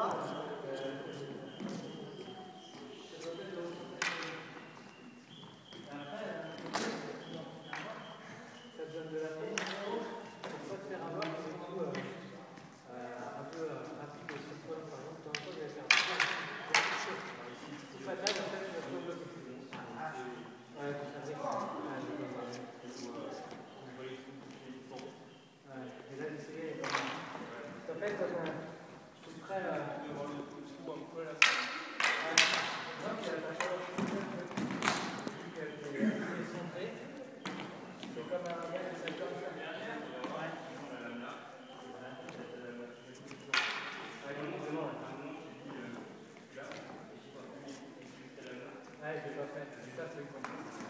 감사합니다. Ah,